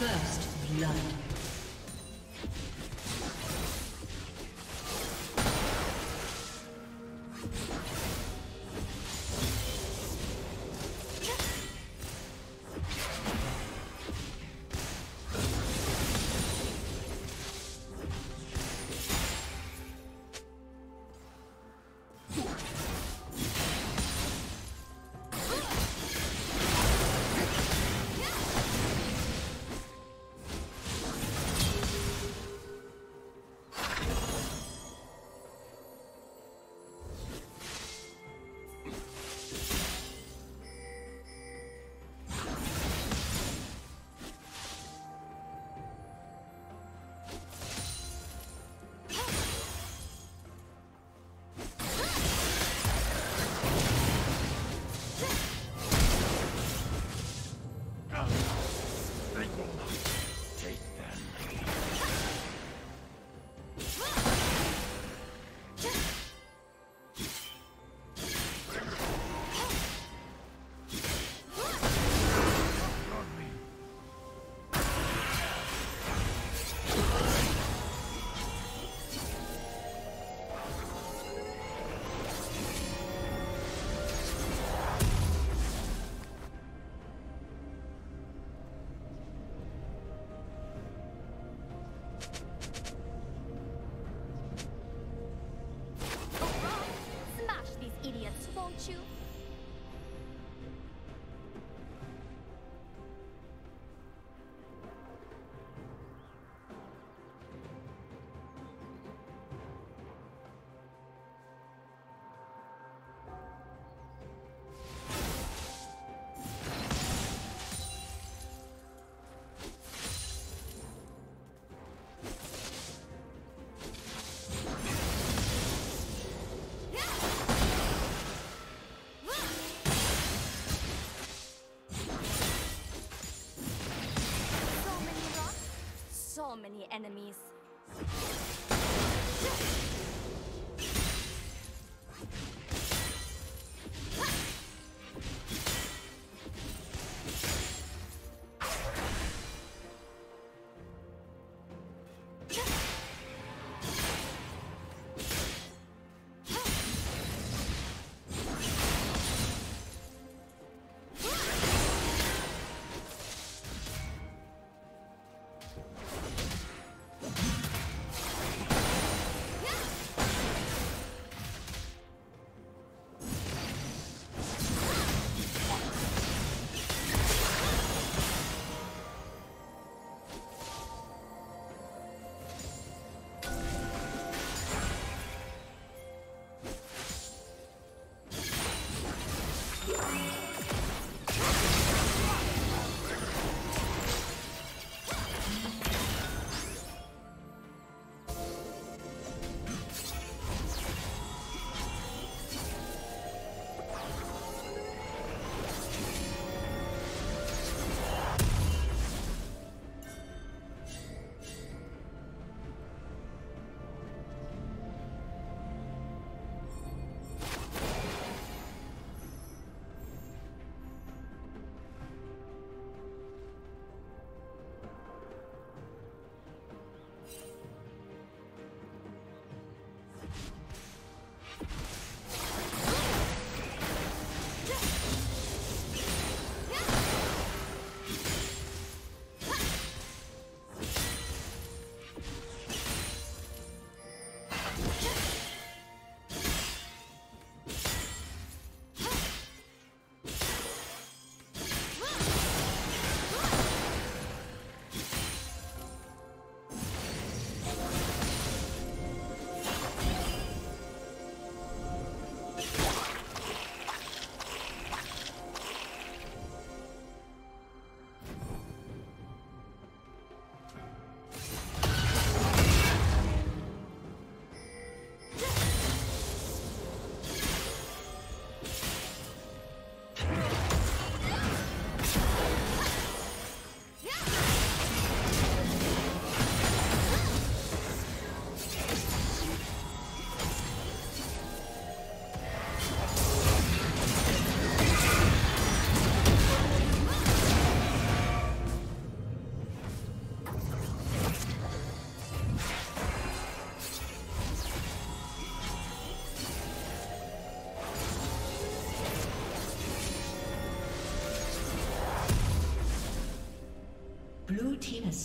First blood. Many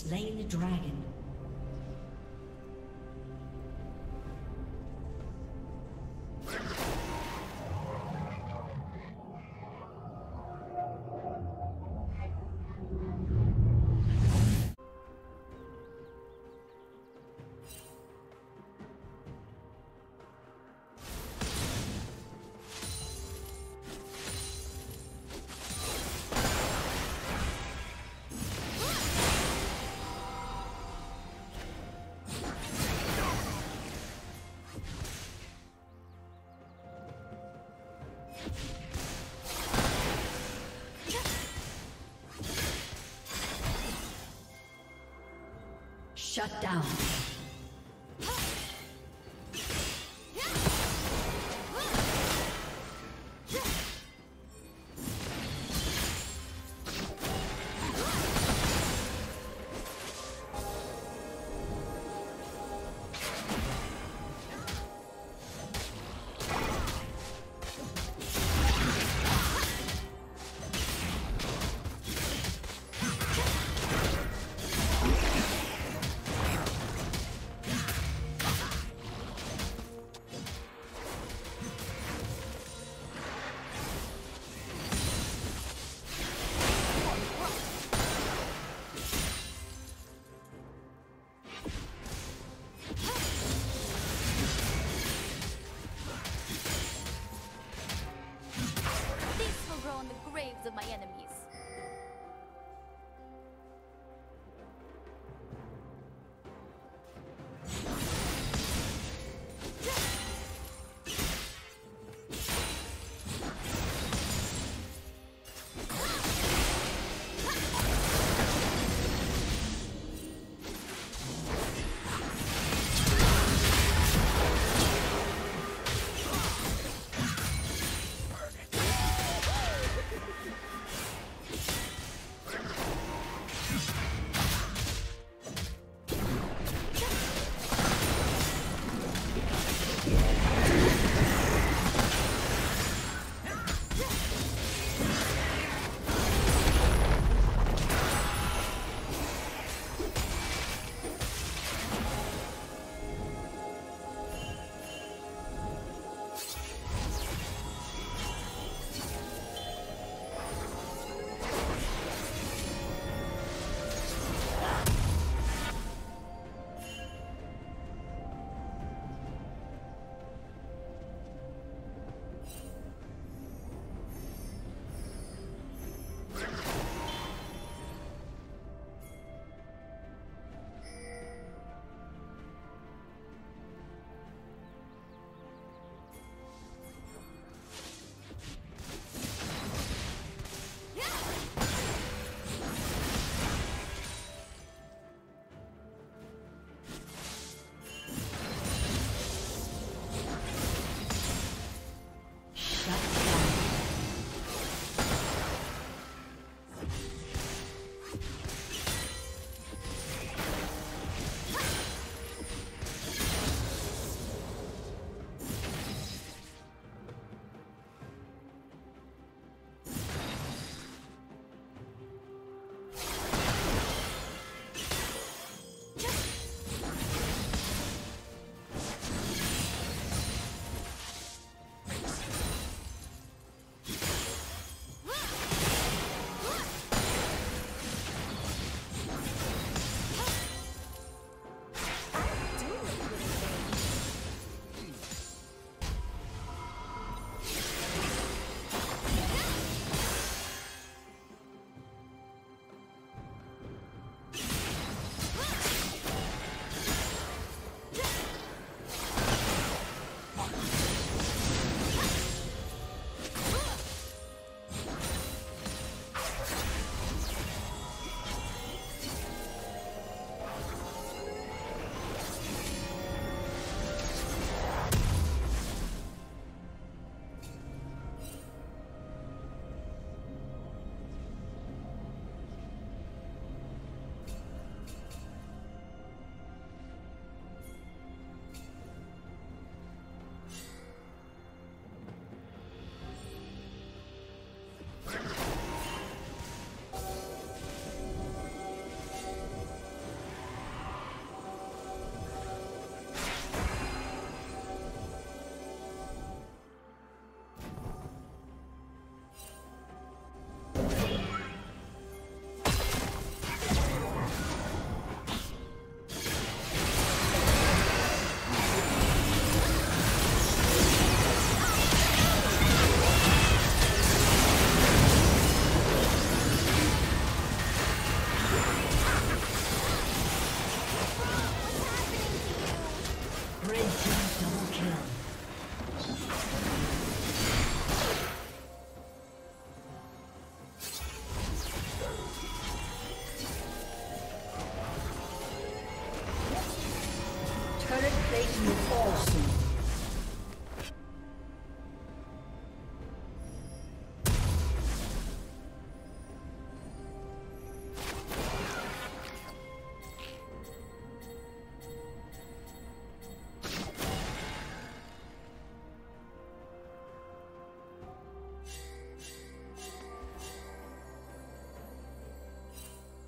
slain the dragon. Shut down.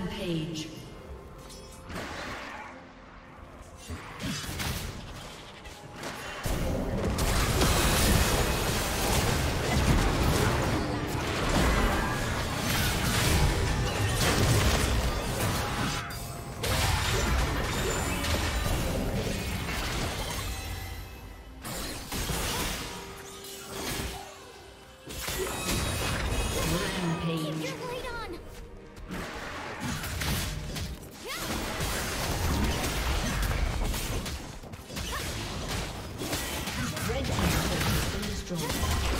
Rampage. destroyed.